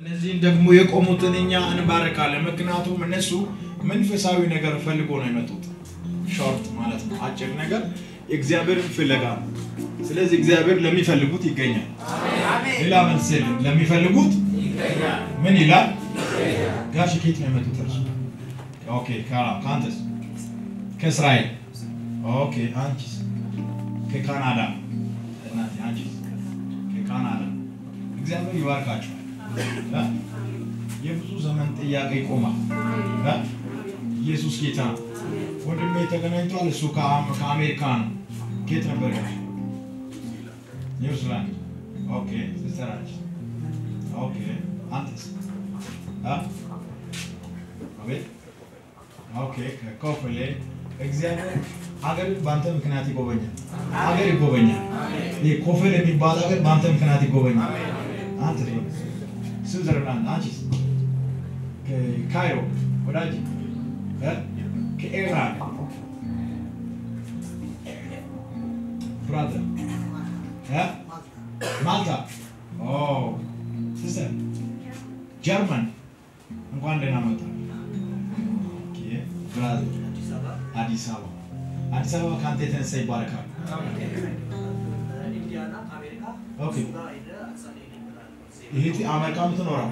እነዚህን ደግሞ የቆሙትን እኛ እንባርካለን። ምክንያቱም እነሱ መንፈሳዊ ነገር ፈልጎ ነው የመጡት። short ማለት ነው አጭር ነገር የእግዚአብሔርን ፍለጋ ነው። ስለዚህ እግዚአብሔር ለሚፈልጉት ይገኛል። ሌላ መልስ የለም። ለሚፈልጉት ምን ይላል? ጋሽ ኬት ነው የመጡት እርሱ? okay ከአንተስ? ከእስራኤል okay። አንቺስ? ከካናዳ እናቴ አንቺስ? ከካናዳ እግዚአብሔር ይባርካቸዋል። የብዙ ዘመን ጥያቄ ይቆማል። ኢየሱስ ጌታ ወንድሜ ተገናኝቷል። እሱ ከአሜሪካ ነው። ኬት ነበር? ኒውዚላንድ። okay ስትሰራች። okay አንተስ? አቤት። okay ከኮፈሌ እግዚአብሔር ሀገር በአንተ ምክንያት ይጎበኛል። ሀገር ይጎበኛል። ኮፈሌ የሚባል ሀገር በአንተ ምክንያት ይጎበኛል። አንተ ስዊዘርላንድ፣ አንቺስ? ከካይሮ ወዳጅ ከኤራን brother ማልታ sister ጀርመን እንኳን ደህና መጣ። brother አዲስ አበባ አዲስ አበባ ከአንተ የተነሳ ይባረካል። ይሄ አሜሪካ የምትኖረው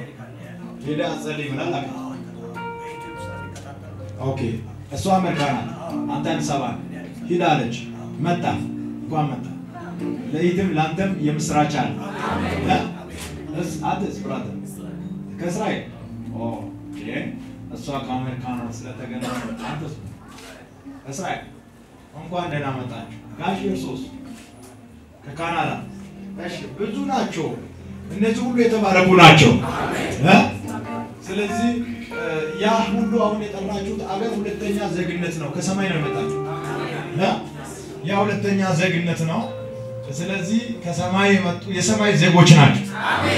ሄደ አጸልይ ብላል። okay እሷ አሜሪካ ናት፣ አንተ አዲስ አበባ ሂድ አለች። መጣ እንኳን መጣ። ለይትም ለአንተም የምስራች አለ። አንተስ ብራዘር ከእስራኤል እሷ ከአሜሪካ ነው ስለተገናኘ አንተስ እስራኤል እንኳን ደህና መጣችሁ። ጋሽ እርሶስ ከካናዳ እሺ፣ ብዙ ናቸው። እነዚህ ሁሉ የተባረኩ ናቸው። ስለዚህ ያ ሁሉ አሁን የጠራችሁት አገር ሁለተኛ ዜግነት ነው። ከሰማይ ነው የመጣችሁ። ያ ሁለተኛ ዜግነት ነው። ስለዚህ ከሰማይ የመጡ የሰማይ ዜጎች ናቸው።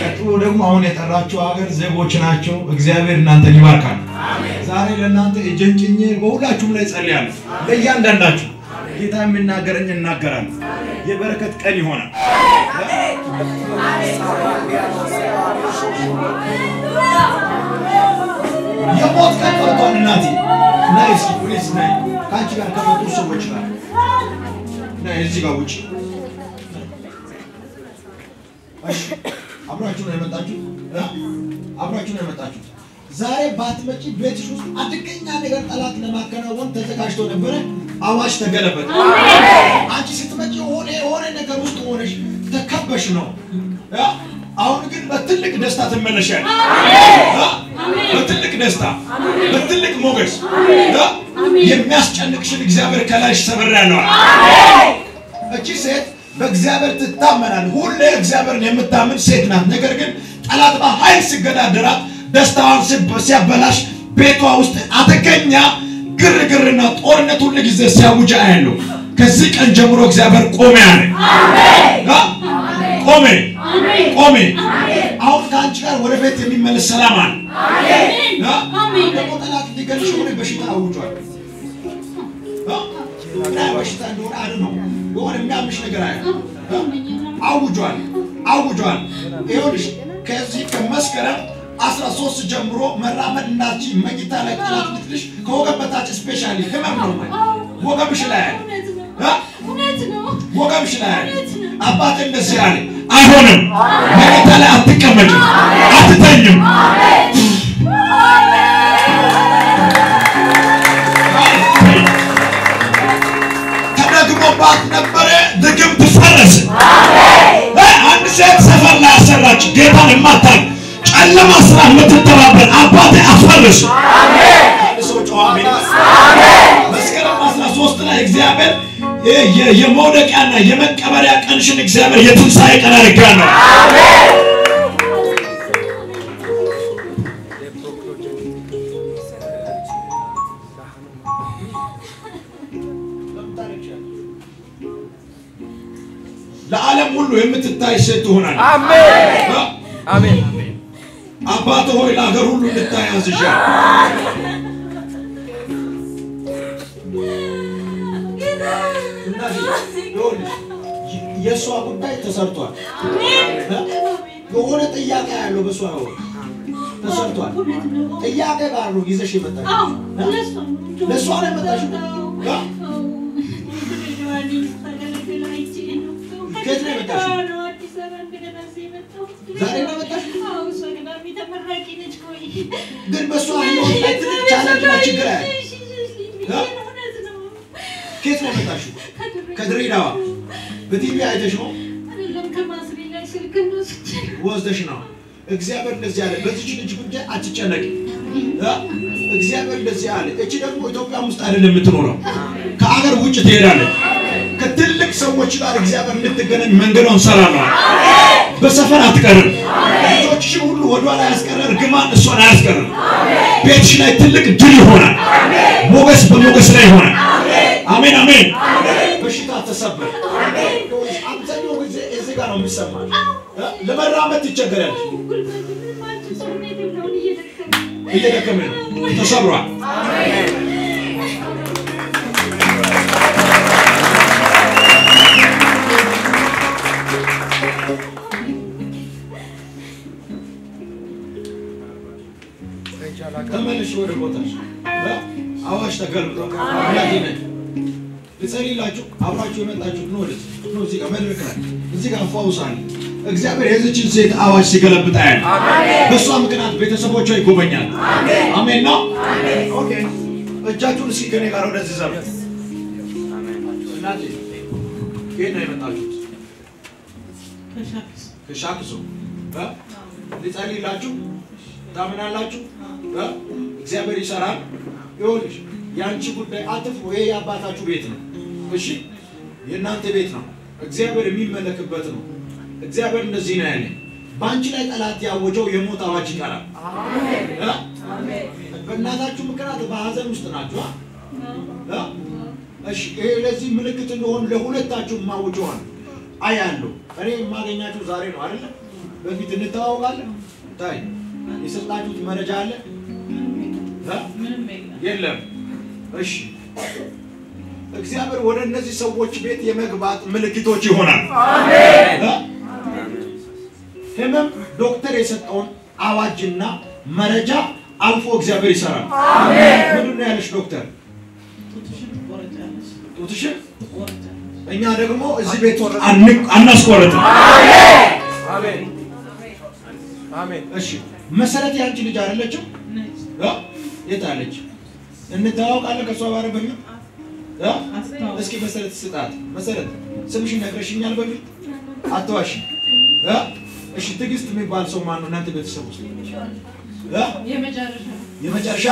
ቀጥሎ ደግሞ አሁን የጠራችሁ ሀገር ዜጎች ናቸው። እግዚአብሔር እናንተን ይባርካል። ዛሬ ለእናንተ እጄን ጭኜ በሁላችሁም ላይ ጸልያለሁ። ለእያንዳንዳችሁ ጌታ የሚናገረኝ እናገራለሁ። የበረከት ቀን ይሆናል። የሞት ቀን ፈርቷል። እናቴ ነይ እስኪ please ነይ ከአንቺ ጋር ከመጡ ሰዎች ጋር ናይ እዚህ ጋር ውጭ እሺ አብራችሁ ነው የመጣችሁት? አብራችሁ ነው የመጣችሁት። ዛሬ ባትመጪ ቤትሽ ውስጥ አደገኛ ነገር ጠላት ለማከናወን ተዘጋጅቶ ነበረ። አዋጅ ተገለበጠ። አንቺ ስትመጪ የሆነ የሆነ ነገር ውስጥ ሆነሽ ተከበሽ ነው። አሁን ግን በትልቅ ደስታ ትመለሻለሽ። በትልቅ ደስታ፣ በትልቅ ሞገስ የሚያስጨንቅሽን እግዚአብሔር ከላይሽ ሰብሬያለሁ። እቺ ሴት በእግዚአብሔር ትታመናል። ሁሌ እግዚአብሔርን የምታምን ሴት ናት። ነገር ግን ጠላት በኃይል ሲገዳደራት ደስታዋን ሲያበላሽ ቤቷ ውስጥ አደገኛ ግርግርና ጦርነት ሁሉ ጊዜ ሲያውጅ አያለሁ። ከዚህ ቀን ጀምሮ እግዚአብሔር ቆሜ አለ። ቆሜ ቆሜ። አሁን ከአንቺ ጋር ወደ ቤት የሚመለስ ሰላም አለ። ደግሞ ጠላት ሊገልሽ ሆነ በሽታ አውጇል። በሽታ እንደሆነ አድ ነው የሆነ የሚያምሽ ነገር አለ። አውጇል። አውጇል። ይኸውልሽ ከዚህ ከመስከረም 13 ጀምሮ መራመድ እናቺ መኝታ ላይ ጠላት ልትልሽ ከወገብ በታች specially ህመም ነው ወገብሽ ላይ አለ ወገብሽ ላይ አባት እንደዚህ አለ፣ አይሆንም። መኝታ ላይ አትቀመጭም፣ አትተኝም። ተደግሞባት ነበረ፣ ድግምት ፈረሰ። አንድ ሴት ሰፈር ላይ አሰራች፣ ጌታን የማታል ጨለማ ስራ የምትተባበር አባቴ አፈርስ። መስከረም 13 ላይ እግዚአብሔር የመውደቂያና የመቀበሪያ ቀንሽን እግዚአብሔር የትንሣኤ ቀን አድርጋለሁ። ለዓለም ሁሉ የምትታይ ሴት ትሆናለች። አሜን። አባት ሆይ ለሀገር ሁሉ እንድታይ አዝዣለሁ። የእሷ ጉዳይ ተሰርቷል። የሆነ ጥያቄ ያለው በእሷ ተሰርቷል። እውነት ነው። ጥያቄ ጋር ነው ይዘሽ እ? ለእሷ ነው። ነው። ከየት ነው የመጣሁት። ዛሬ ነው ቆይ ግን በእሷ ህይወት ላይ ትልቅ ቻለንጅና ችግር አለ። ከየት ነው የመጣሽው? ከድሬዳዋ በቲቪ አይተሽ ነው ላይ ወስደሽ ነው። እግዚአብሔር እንደዚህ አለ፣ በዚች ልጅ ጉዳይ አትጨነቂ። እ? እግዚአብሔር እንደዚህ አለ። እቺ ደግሞ ኢትዮጵያ ውስጥ አይደለም የምትኖረው፣ ከአገር ውጭ ትሄዳለች። ከትልቅ ሰዎች ጋር እግዚአብሔር እንድትገናኝ መንገዷን እንሰራለን። በሰፈር አትቀርም። ልጆችሽን ሁሉ ወደኋላ ያስቀረ እርግማን እሷን አያስቀርም። ቤትሽ ላይ ትልቅ ድል ይሆናል። ሞገስ በሞገስ ላይ ይሆናል። አሜን አሜን። በሽታ ተሰበር። አብዛኛው ጊዜ እዚህ ጋር ነው የሚሰማል። ለመራመድ ትቸገራለች። እየደከመ ነው። ተሰብሯል። ተመልሽ ወደ ቦታሽ።? አዋሽ ተገልብጧል። ልጸልይላችሁ አብራችሁ የመጣችሁ ነው። ወደዚህ ነው። እዚህ ጋር መድረክ ላይ እዚህ ጋር ፈውሳል። እግዚአብሔር የዚችን ሴት አዋጅ ሲገለብጥ ያያል። በእሷ ምክንያት ቤተሰቦቿ ይጎበኛል። አሜን ነው። okay እጃችሁን እስኪ ከኔ ጋር ወደዚህ ዘሩ። እናቴ ከየት ነው የመጣችሁት? ከሻክሶ እ? ልጸልይላችሁ ታምናላችሁ? እ? እግዚአብሔር ይሰራል። ይኸውልሽ የአንቺ ጉዳይ አትፍሩ። ይሄ የአባታችሁ ቤት ነው። እሺ የእናንተ ቤት ነው። እግዚአብሔር የሚመለክበት ነው። እግዚአብሔር እንደዚህ ነው ያለኝ፣ በአንቺ ላይ ጠላት ያወጀው የሞት አዋጅ ይቀራል። እ? በእናታችሁ ምክንያት በሀዘን ውስጥ ናችሁ። አ? እ? እሺ ይሄ ለዚህ ምልክት እንደሆን ለሁለታችሁ ማውጀዋል አያለሁ። እኔ የማገኛችሁ ዛሬ ነው አይደለ? በፊት እንተዋወቃለን። ታይ የሰጣችሁት መረጃ አለ እ? የለም። እሺ እግዚአብሔር ወደ እነዚህ ሰዎች ቤት የመግባት ምልክቶች ይሆናል።? ህመም ዶክተር የሰጠውን አዋጅና መረጃ አልፎ እግዚአብሔር ይሰራል። ምንድን ነው ያለሽ ዶክተር? ጡትሽን እኛ ደግሞ እዚህ ቤት አሜን እሺ መሰረት ያንቺ ልጅ አይደለችም? እ? የት አለች? እንተዋወቃለን ከእሷ ጋር? እስኪ መሰረት ስጣት። መሰረት ስምሽን ነግረሽኛል በፊት አትዋሽ። እ? እሺ ትዕግስት የሚባል ሰው ማነው እናንተ ቤተሰብ ውስጥ እ? የመጨረሻ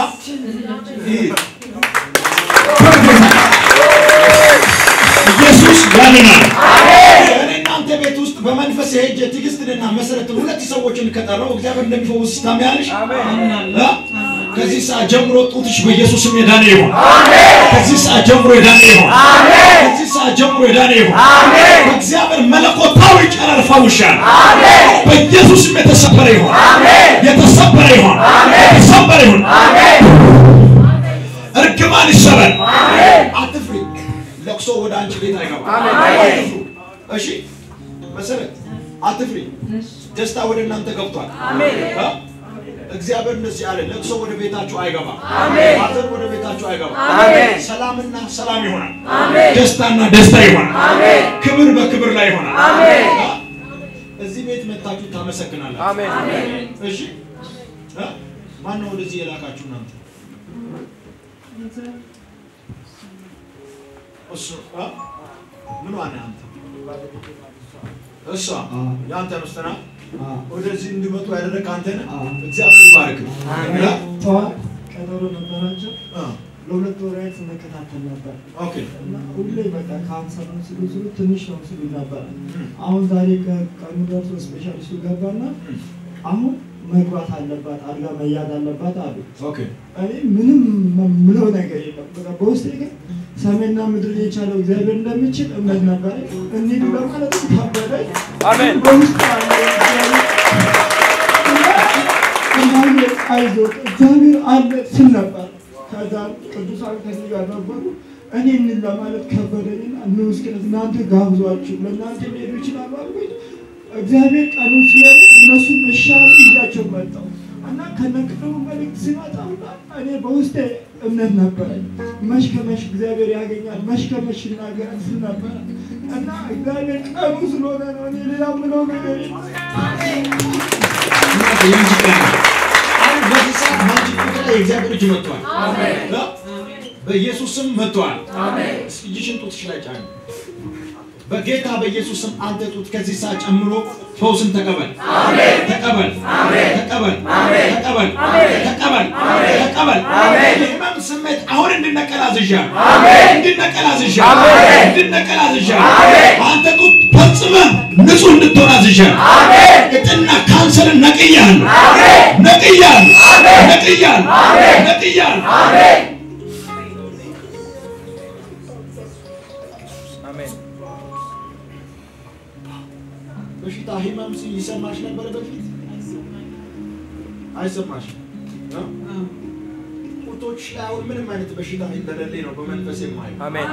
ኢየሱስ ያድናል። እኔ እናንተ ቤት ውስጥ በመንፈስ ሄጄ ትዕግስትንና መሰረትን ሁለት ሰዎችን ከጠራው እግዚአብሔር እንደሚፈውስ ታምያለሽ? ከዚህ ሰዓት ጀምሮ ጡትሽ በኢየሱስ ስም የዳነ ይሁን። ከዚህ ሰዓት ጀምሮ የዳነ ይሁን። ከዚህ ሰዓት ጀምሮ የዳነ ይሁን። በእግዚአብሔር መለኮታዊ ጨረር ፈውሻል። በኢየሱስ ስም የተሰበረ ይሁን። የተሰበረ ይሁን። የተሰበረ ይሁን። እርግማን ይሰበር። አትፍሪ። ለቅሶ ወደ አንቺ ቤት አይገባም። እሺ መሰረት አትፍሪ። ደስታ ወደ እናንተ ገብቷል። እ? እግዚአብሔር እንደዚህ አለ፣ ለቅሶ ወደ ቤታችሁ አይገባም። ሐዘን ወደ ቤታችሁ አይገባም። ሰላምና ሰላም ይሆናል። ደስታና ደስታ ይሆናል። ክብር በክብር ላይ ይሆናል።? እዚህ ቤት መታችሁ ታመሰግናላችሁ። አሜን እሺ እ? ማነው ወደዚህ የላካችሁ እናንተ? እሱ እ? ምን ዋና አንተ እሷ የአንተ ሚስት ናት። ወደዚህ እንዲመጡ ያደረግ አንተ ነህ። እግዚአብሔር ይባርክ።? ጠዋት ቀጠሮ ነበራቸው።? ለሁለት ወር ያህል ስንከታተል ነበር okay እና ሁሌ በቃ ካንሰር ነው ሲሉ ሲሉ ትንሽ ነው ሲሉ ነበር። አሁን ዛሬ ከቀኑ ደርሶ ስፔሻሊስቱ ገባና አሁን መግባት አለባት አልጋ መያዝ አለባት አሉ። okay እኔ ምንም ምለው ነገር የለም። በውስጤ ግን ሰማይና ምድር የቻለው እግዚአብሔር እንደሚችል እምነት ነበረ። እንዲህ በማለት ካበደኝ አሜን በውስጥ አይዞህ እግዚአብሔር አለ ስል ነበር። ከዛ ቅዱሳን ከዚህ ጋር ነበሩ። እኔ ምን ለማለት ከበደኝና ንዑስ ክህነት እናንተ ጋብዟችሁ ለእናንተ ሊሄዱ ይችላሉ አልኩኝ። እግዚአብሔር ቀኑ ሲሆን እነሱን እሻሉ ይዣቸው መጣሁ። እና ከነቅድሙ መልእክት ሲመጣ እኔ በውስጤ እምነት ነበረኝ። መሽ ከመሽ እግዚአብሔር ያገኛል፣ መሽ ከመሽ ይናገራል ስል ነበረ እና እግዚአብሔር ቀኑ ስለሆነ ነው። እኔ ሌላ ምለው ነገር የእግዚአብሔር እጅ መጥቷል። እ? በኢየሱስ ስም መጥቷል። እስኪ እጅሽን ጡትሽ ላይ ጫኝ። በጌታ በኢየሱስ ስም አንተ ጡት ከዚህ ሰዓት ጨምሮ ፈውስን ተቀበል። ተቀበል። ተቀበል። ተቀበል። ተቀበል። ተቀበል። የህመም ስሜት አሁን እንድነቀል አዝዣለሁ። እንድነቀል አዝዣለሁ። እንድነቀል አዝዣለሁ። አንተ ጡት ፈጽመህ ንጹህ እንድትሆን አዝዣለሁ። እጥና ካንሰርን ነቅያለሁ። ነቅያለሁ። ነቅያለሁ። ነቅያለሁ። ህመም ይሰማሽ ነበር በፊት? ጡቶች ላይ አሁን ምንም አይነት በሽታ እንደሌለ ነው በመንፈስ የማየው። አሜን።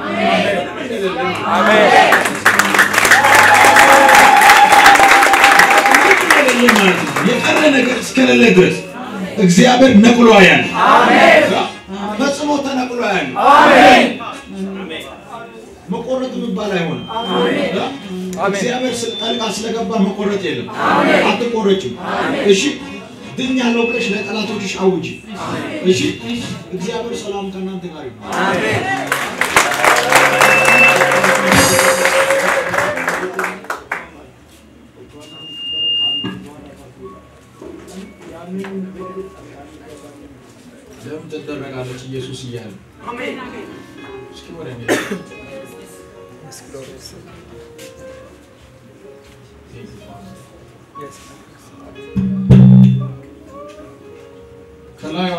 የቀረ ነገር እስከሌለ ድረስ እግዚአብሔር ነቅሎ ያለ ፈጽሞ ተነቅሎ ያለ መቆረጥ የሚባል አይሆንም።? እግዚአብሔር ጣልቃ ስለገባ መቆረጥ የለም። አትቆረጭም። እሺ ድኛለሁ ብለሽ ለጠላቶችሽ አውጂ። እሺ እግዚአብሔር ሰላም ከእናንተ ጋር ይሁን። ለምን ትደረጋለች ኢየሱስ እያለ እስኪ ወደ ከላይዋ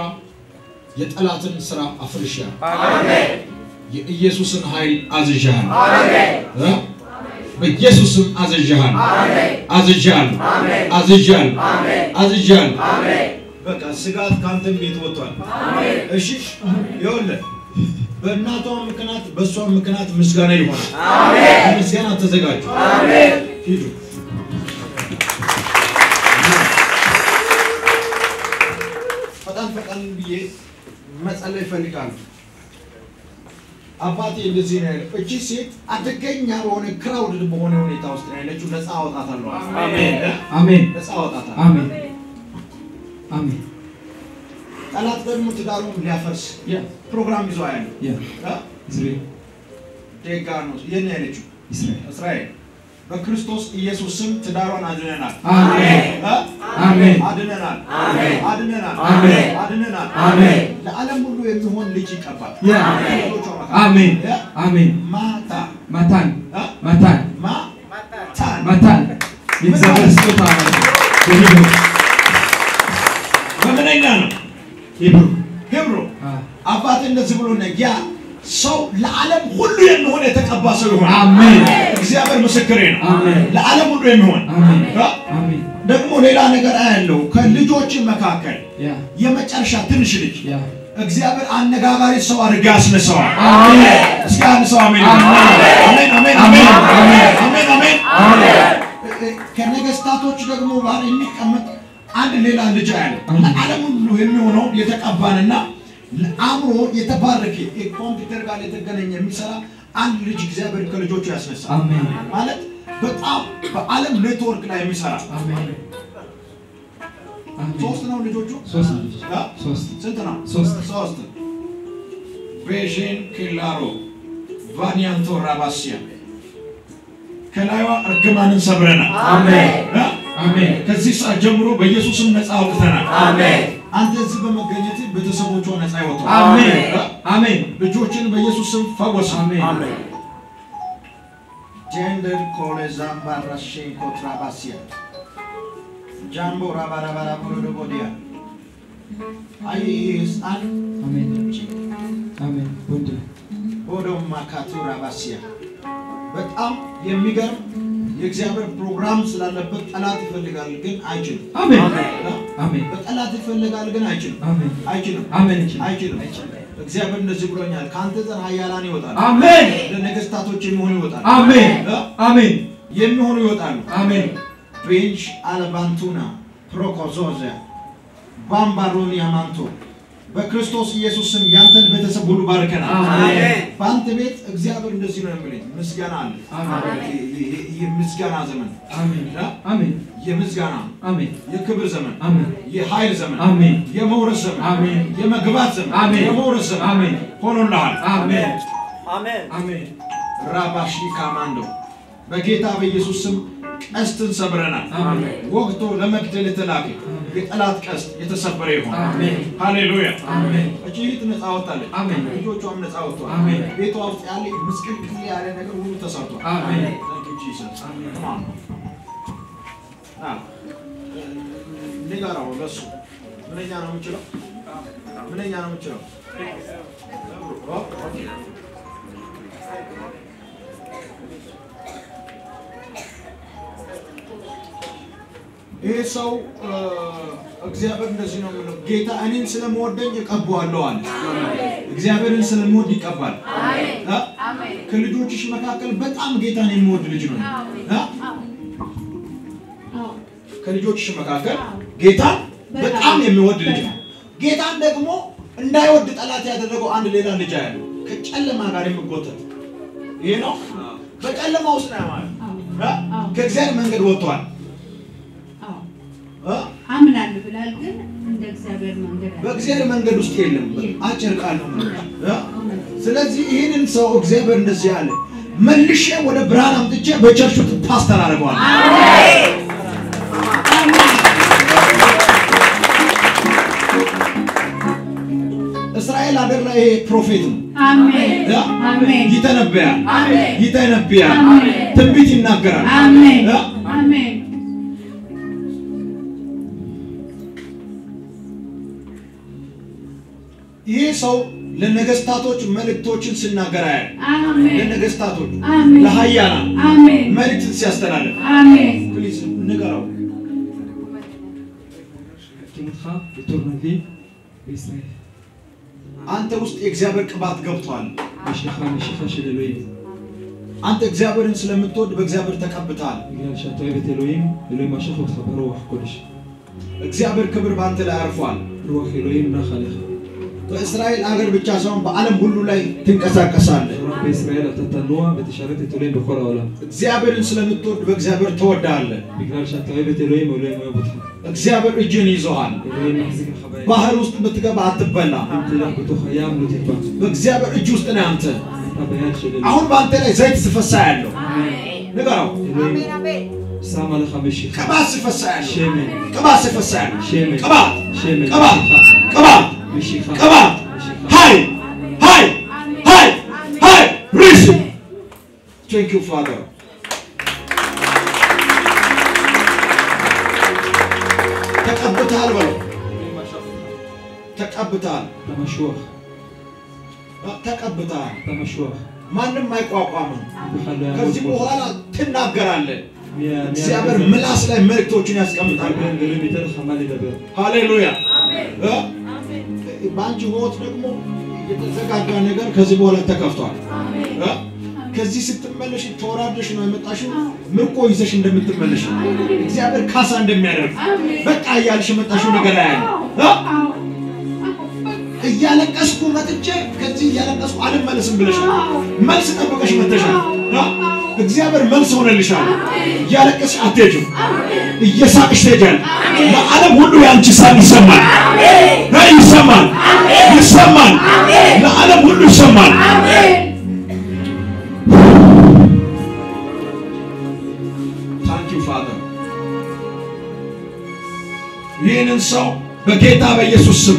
የጠላትን ስራ አሜን የኢየሱስን ኃይል አዝዣለሁ። እ? በኢየሱስም አዝዣለሁ። አዝዣለሁ። አዝዣለሁ። አዝዣለሁ። በቃ ስጋት ከአንተም ቤት ወጥቷል። እሺ ይኸውልህ በእናቷ ምክንያት በእሷ ምክንያት ምስጋና ይሆናል። ምስጋና ተዘጋጁ። ሂዱ። ብዬ መጸለይ እፈልጋለሁ። አባቴ እንደዚህ ነው ያለው። እቺ ሴት አደገኛ በሆነ crowded በሆነ ሁኔታ ውስጥ ነው ያለችው። ነፃ አወጣታለሁ። አሜን። አሜን ነፃ አወጣታለሁ። አሜን አሜን ጠላት ደግሞ ትዳሩን ሊያፈርስ ፕሮግራም ይዞ ያለው ያ እስራኤል ደጋ ነው። ነው ያለችው? እስራኤል በክርስቶስ ኢየሱስ ስም ትዳሯን አድነናል። አሜን? አሜን አድነናል። አሜን። አድነናል። አሜን። አድነናል። አሜን ለዓለም ሁሉ የሚሆን ልጅ ይቀባል። አሜን? አሜን ማታ ማታን? ማታን ማታን ማታን የእግዚአብሔር ስጦታ ነው በምንኛ ነው? ሂብሩ አ አባት እንደዚህ ብሎ ነው ያ ሰው ለዓለም ሁሉ የሚሆን የተቀባ ሰው ይሆናል። አሜን። እግዚአብሔር ምስክሬ ነው። አሜን። ለዓለም ሁሉ የሚሆን ደግሞ ሌላ ነገር አያለው ከልጆች መካከል የመጨረሻ ትንሽ ልጅ እግዚአብሔር አነጋጋሪ ሰው አድርጎ ያስነሳዋል። አሜን። እስኪ አንድ ሰው አሜን አሜን። አሜን አሜን አሜን። አሜን ከነገስታቶች ደግሞ ጋር የሚቀመጥ አንድ ሌላ ልጅ አሜን። ለዓለም ሁሉ የሚሆነው የተቀባንና አእምሮ የተባረከ ኮምፒውተር ጋር የተገናኘ የሚሰራ አንድ ልጅ እግዚአብሔር ከልጆቹ ያስነሳል። አሜን። ማለት በጣም በዓለም ኔትወርክ ላይ የሚሰራ ሶስት ነው ልጆቹ? ስንት ነው? ሶስት። ቤዥን ኪላሮ ቫኒያንቶ ራባሲያ። ከላይዋ እርግማንን ሰብረናል።? አሜን። ከዚህ ሰዓት ጀምሮ በኢየሱስም ነፃ አውጥተናል። አሜን አንተ እዚህ በመገኘት ቤተሰቦቿ ነፃ ይወጣሉ። አሜን? አሜን። ልጆችን በኢየሱስ ስም ፈወሱ። አሜን። ጀንደር ኮሌዛምባራሼ ኮትራባሲያ። ጃምቦ ራባራባራ ቦሎዶቦዲያ አይ ህፃን አሜን። አሜን። ወንድ ኦዶም ማካቱ ራባሲያ። በጣም የሚገርም የእግዚአብሔር ፕሮግራም ስላለበት ጠላት ይፈልጋል ግን አይችልም። አሜን? አሜን በጠላት ይፈልጋል ግን አይችልም። አሜን አይችልም። አሜን አይችልም። እግዚአብሔር እንደዚህ ብሎኛል። ከአንተ ዘር ኃያላን ይወጣል፣ አሜን ለነገስታቶች የሚሆኑ ይወጣል፣ አሜን? አሜን የሚሆኑ ይወጣሉ። አሜን ቤንች አለባንቱና ፕሮኮዞዘ ባምባሮኒ አማንቶ በክርስቶስ ኢየሱስ ስም ያንተን ቤተሰብ ሁሉ ባርከናል። አሜን። በአንተ ቤት እግዚአብሔር እንደዚህ ነው የሚለኝ፣ ምስጋና አለ። የምስጋና ዘመን አሜን። የምስጋና አሜን። የክብር ዘመን አሜን። የኃይል ዘመን አሜን። የመውረስ ዘመን አሜን። የመግባት ዘመን አሜን። የመውረስ ዘመን አሜን። ሆኖልሃል። አሜን። አሜን። አሜን። ራባሺ ካማንዶ። በጌታ በኢየሱስ ስም ቀስትን ሰብረናል። አሜን። ወቅቶ ለመግደል የተላከ የጠላት ቀስት የተሰበረ አሜን። ሃሌሉያ። እቺ እህት ነፃ ወጣለች። ልጆቿም ነፃ አሜን። ቤቷ ውስጥ ያለ ምስቅልቅል ያለ ነገር ሁሉ ተሰርቷል። ለሱ? ምንኛ ነው የምችለው? ምንኛ ነው የምችለው? ይሄ ሰው እግዚአብሔር እንደዚህ ነው የሚለው፣ ጌታ እኔን ስለምወደኝ እቀባዋለሁ አለ። እግዚአብሔርን ስለምወድ ይቀባል። እ? ከልጆችሽ መካከል በጣም ጌታን የሚወድ ልጅ ነው። እ? ከልጆችሽ መካከል ጌታን በጣም የሚወድ ልጅ ነው። ጌታን ደግሞ እንዳይወድ ጠላት ያደረገው አንድ ሌላ ልጅ ያለው ከጨለማ ጋር የሚጎተት ይሄ ነው። በጨለማ ውስጥ ነው ማለት እ? ከእግዚአብሔር መንገድ ወጥቷል።? አምናለሁ ብላል፣ ግን እንደ እግዚአብሔር መንገድ በእግዚአብሔር መንገድ ውስጥ የለም። አጭር ቃል ነው።? ስለዚህ ይህንን ሰው እግዚአብሔር እንደዚህ ያለ መልሼ ወደ ብርሃን አምጥቼ በቸርቹ አደርገዋለሁ። እስራኤል ሀገር ላይ ይሄ ፕሮፌት ነው። አሜን እ? አሜን ይተነብያል፣ ይተነብያል፣ አሜን ትንቢት ይናገራል። ሰው ለነገስታቶች መልእክቶችን ስናገር አያል ለነገስታቶች ለሀያላ መልእክትን ሲያስተላልፍ ፕሊዝ ንገረው አንተ ውስጥ የእግዚአብሔር ቅባት ገብቷል አንተ እግዚአብሔርን ስለምትወድ በእግዚአብሔር ተቀብታል እግዚአብሔር ክብር በአንተ ላይ አርፏል ሩህ ኤሎሂም נחለህ በእስራኤል አገር ብቻ ሳይሆን በዓለም ሁሉ ላይ ትንቀሳቀሳለህ። በእስራኤል ተተኑዋ በተሻረት ትሌን በኮራ ዓለም እግዚአብሔርን ስለምትወድ በእግዚአብሔር ትወዳለህ። እግዚአብሔር እጅን ይዞሃል። ባህር ውስጥ ብትገባ አትበላ። በእግዚአብሔር እጅ ውስጥ ነህ አንተ። አሁን በአንተ ላይ ዘይት ስፈሳ ያለው ንገረው። سام على خمسة كباس فسال شمال كباس فسال شمال كباس شمال كباس كباس Come on. Hide. Hide. Hide. Hide. Receive. Thank you, Father. ተቀብተሃል በለው። ተቀብተሃል በመሾህ ተቀብተሃል በመሾህ ማንም አይቋቋምም። ከዚህ በኋላ ትናገራለህ። እግዚአብሔር ምላስ ላይ መልእክቶቹን ያስቀምጣል። ሃሌሉያ በአንቺ ህይወት ደግሞ የተዘጋጋ ነገር ከዚህ በኋላ ተከፍቷል? ከዚህ ስትመለሽ ተወራደሽ ነው የመጣሽው? ምርኮ ይዘሽ እንደምትመለሽ እግዚአብሔር ካሳ እንደሚያደርግ በቃ እያልሽ የመጣሽው ነገር ያለ እያለቀስኩ መጥቼ ከዚህ እያለቀስኩ አልመለስም ብለሻል መልስ ጠብቀሽ መተሻል? እግዚአብሔር መልስ ሆነልሻል። እያለቀስሽ አትሄጂም። እየሳቅሽ ትሄጃለሽ። ለዓለም ሁሉ የአንቺ ሳቅ ይሰማል? ይሰማል። ይሰማል። ለዓለም ሁሉ ይሰማል። ይህንን ሰው በጌታ በኢየሱስ ስም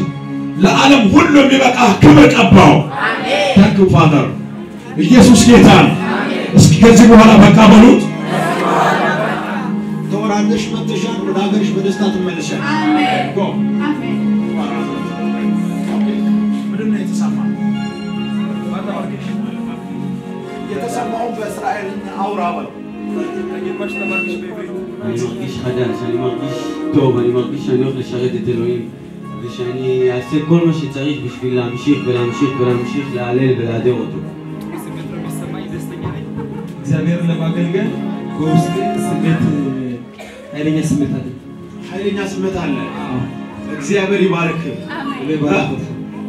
ለዓለም ሁሉ የሚበቃ ክብር ቀባው። thank you father ኢየሱስ ጌታ ነው እስኪ ከዚህ በኋላ በቃ በሉት ተወራለሽ መተሻል ወደ ሀገርሽ በደስታ ትመለሻል ጎ አሜን ምንድን ነው የተሰማ የተሰማውን በእስራኤልኛ አውራ በለው תגיד מה שאתה מרגיש בעברית אני מרגיש חדש, אני מרגיש טוב, אני מרגיש שאני הולך לשרת את אלוהים ושאני אעשה כל מה שצריך בשביל להמשיך ולהמשיך ולהמשיך להלל ולהדר אותו. እግዚአብሔርን ለማገልገል በውስጤ ስሜት ኃይለኛ ስሜት አለ ኃይለኛ ስሜት አለ እግዚአብሔር ይባርክ። አሜን።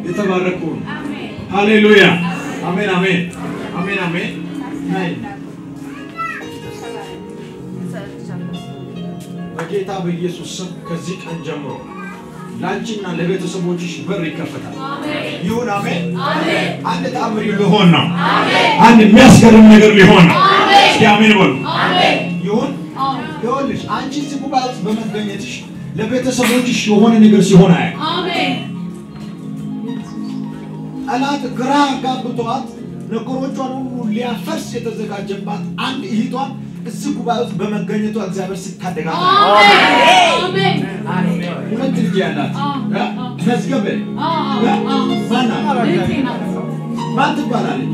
የተባረኩ አሜን። ሃሌሉያ። አሜን አሜን አሜን አሜን። በጌታ በኢየሱስ ስም ከዚህ ቀን ጀምሮ ለአንቺና ለቤተሰቦችሽ በር ይከፈታል። ይሁን አሜን። አንድ ተአምር ሊሆን ነው። አንድ የሚያስገርም ነገር ሊሆን ነው። እስኪ አሜን በሉ። ይሁን ይሁንልሽ። አንቺ እዚህ ጉባኤ በመገኘትሽ ለቤተሰቦችሽ የሆነ ነገር ሲሆን አያ አሜን። ጠላት ግራ ጋብቷት ነገሮቿን ሁሉ ሊያፈርስ የተዘጋጀባት አንድ እህቷን እዚህ ጉባኤ ውስጥ በመገኘቷ እግዚአብሔር ሲታደጋት አሜን። ሁለት ልጅ ያላት? መዝገበ ማናት? ማን ትባላለች?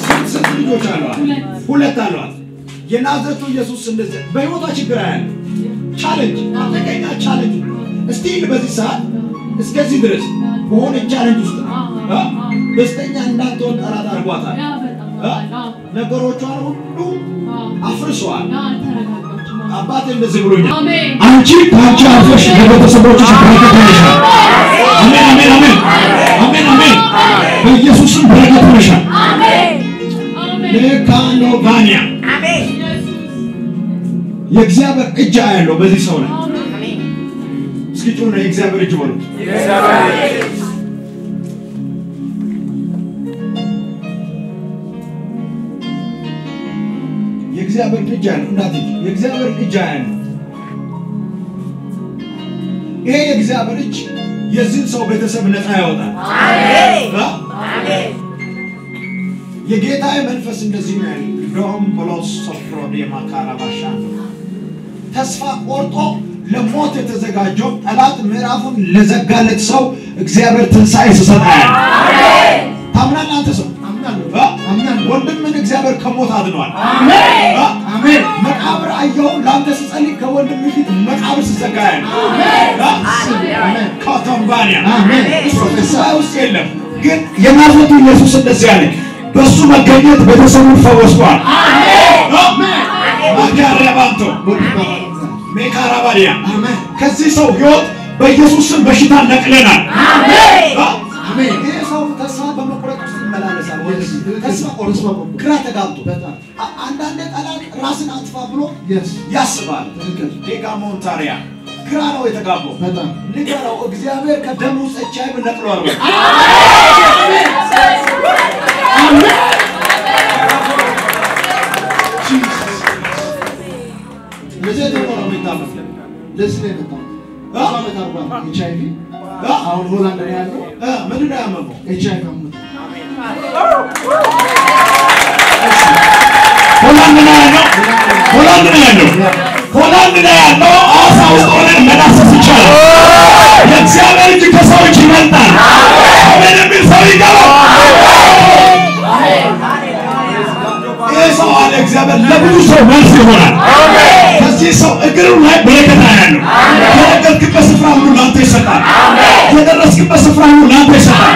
ስንት ስንት ልጆች አሏት? ሁለት። አሏት። የናዝሬቱ ኢየሱስ እንደዚህ በህይወቷ ችግር ያለ challenge አደገኛ challenge still በዚህ ሰዓት እስከዚህ ድረስ በሆነ challenge ውስጥ ነው።? ደስተኛ እንዳትሆን ጠላት አድርጓታል። ነገሮቿን ሁሉ አዎ። አፍርሰዋል። አባቴ እንደዚህ ብሎኛል። አሜን። አንቺ ከአንቺ አልፈሽ ለቤተሰቦችሽ በረከት ሆነሻል። አሜን አሜን አሜን አሜን አሜን። በኢየሱስም በረከት ሆነሻል። አሜን። አሜን። ለካኖቫኒያ ኢየሱስ። የእግዚአብሔር እጅ ያለው በዚህ ሰው ላይ እስኪ ጩና የእግዚአብሔር እጅ በሉት። የእግዚአብሔር እጅ ያለው እናት እጅ የእግዚአብሔር እጅ ያለው ይሄ የእግዚአብሔር እጅ የዚህን ሰው ቤተሰብ ነፃ ያወጣል። አ? የጌታዬ መንፈስ እንደዚህ ነው ያለ ዶም ብሎስ ሶፍሮድ የማካራባሻ ተስፋ ቆርጦ ለሞት የተዘጋጀው ጠላት ምዕራፉን ለዘጋለት ሰው እግዚአብሔር ትንሣኤ ስሰጣል። ታምናለህ አንተ ሰው? አ? ወንድምን እግዚአብሔር ከሞት አድኗል። አ? መቃብር አየሁ ለአንተ ስጸልይ ከወንድም ፊት መቃብር ስዘጋ ያለ እሱ ውስጥ የለም፣ ግን የናዝሬቱ ኢየሱስ እንደዚህ ያለ በእሱ መገኘት ቤተሰቡን ፈወስቷል። ማጋሪያባንቶ ሜካራባዲያ ከዚህ ሰው ህይወት በኢየሱስ ስም በሽታ ነቅለናል። ይህ ግራ ተጋብቶ አ- አንዳንዴ ጠላት ራስን አጥፋ ብሎ ያስባል። ዴጋ ሞንታሪያ ግራ ነው የተጋባው። ንገረው እግዚአብሔር ከደም ውስጥ H ነቅሏል። ለዚህ ደግሞ አሁን ሆላንድ ያለው። ምንድን ነው ያመመው? ኤች አይ ቪ አሞት ሆላንድ ነው ያለው። ሆላንድ ነው ያለው። ሆላንድ ነው ያለው። ሐዋሳ ውስጥ ሆነን መዳሰስ ይቻላል። የእግዚአብሔር እጅ ከሰው እጅ ይበልጣል። አሜን የሚል ሰው ይገባል። ይህ ሰው አለ እግዚአብሔር ለብዙ ሰው መልስ ይሆናል። ከዚህ ሰው እግሩ ላይ በረከት ያለው የረገጥክበት ስፍራ ሁሉ ለአንተ ይሰጣል። የደረስክበት ስፍራ ሁሉ ለአንተ ይሰጣል።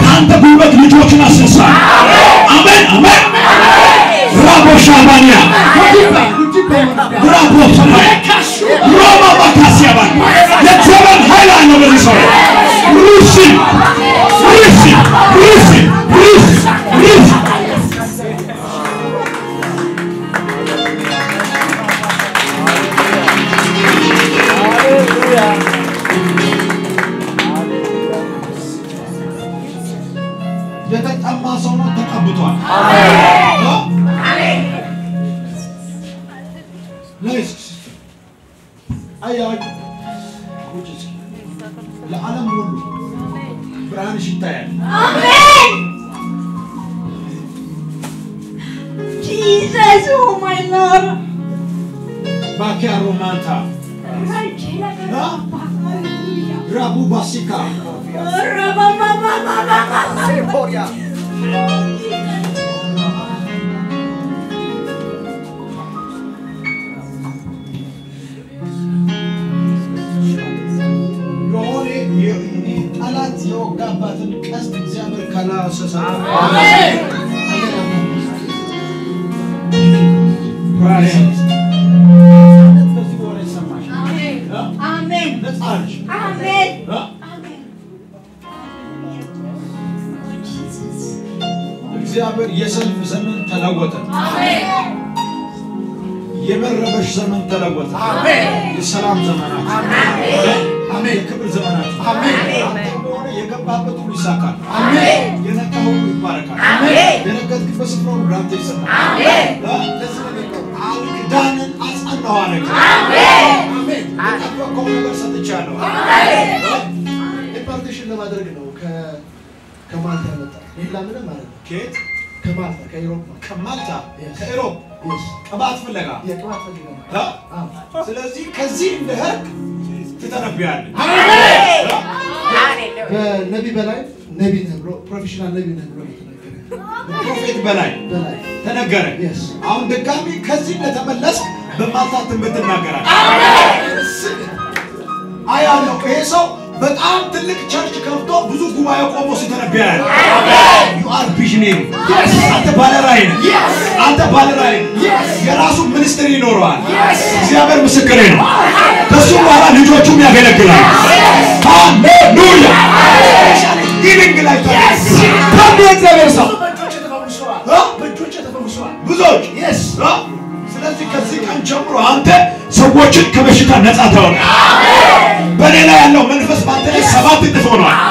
ከአንተ ጉልበት ልጆችን አስነሳል። አሜን አሜን። ራቦ ሻባንያ ራቦ ሰማይ ሮማ ባካሲያባ የእግዚአብሔር ኃይል አለ በዚህ ሰው ላይ ሩሲ ሩሲ ራቡ ባሲካ የሆነ የ- የ- ጠላት የወጋባትን ቀስት እግዚአብሔር ከላሰሳ የመረበሽ ተለወጠ። የሰላም ዘመናት፣ አሜን። የክብር ዘመናት፣ አንተ እንደሆነ የገባበት ሁሉ ይሳካል። የነካ ሁሉ ይባረካል። የነገድክበት ስፍራ ሁሉ ለአንተ ይሰጣል። ለዚህ ነው የሚለው አልክዳንን አጸናሁ አለ። አሜን። የጠበቀው ነገር ሰጥቻለሁ። ኢምፓርቴሽን ለማድረግ ነው ከ- ከማልታ ያመጣ ሌላ ምንም ማለት ነው። ከየት? ከማልታ ከኢሮፕ ነው። ከማልታ. ከኢሮፕ. ቅባት ፍለጋ? ስለዚህ ከዚህ እንደህግ ትተነብያለህ። በነቢ በላይ ነቢ ነህ ብሎ ፕሮፌሽናል ነቢ ነህ ብሎ የተነገረ ፕሮፌት በላይ ተነገረ።. አሁን ድጋሚ ከዚህ እንደተመለስክ በማልታ ትንቢት ትናገራለህ። አያለው ይሄ ሰው በጣም ትልቅ ቸርች ከፍቶ ብዙ ጉባኤ ቆሞ ሲተነብያ ያለ you are visionary አንተ ባለራዕይ ነህ። አንተ ባለራዕይ የራሱ ministry ይኖረዋል። እግዚአብሔር ምስክሬ ነው። ከሱ በኋላ ልጆቹም ያገለግላል። ሃሌሉያ! healing ላይ ታዲያ የእግዚአብሔር ሰው ብዙዎች? ስለዚህ ከዚህ ቀን ጀምሮ አንተ ሰዎችን ከበሽታ ነፃ ተሆነ። persona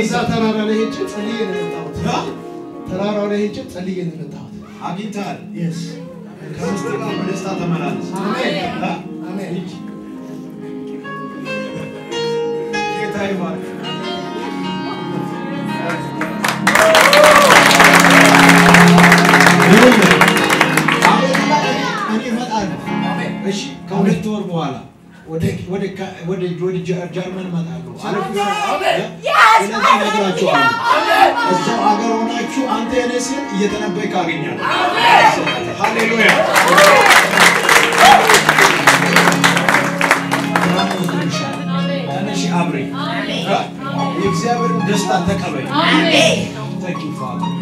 እዛ ተራራ ላይ ሄጄ ጸልዬ ነው የመጣሁት።? ተራራው ላይ ሄጄ ጸልዬ ነው የመጣሁት። አግኝተሃል። Yes. ከሚስት ጋር በደስታ ተመላለስ። አሜን።? አሜን። ጌታ ይባርክ። ወደ ጀርመን አለፍ ስለዚህ እነግራችኋለሁ። እዛው ሀገር ሆናችሁ አንተ የኔ ሲል እየተነበይክ አገኛለሁ። ሃሌሉያ። አብሬ የእግዚአብሔርን ደስታ you, Father.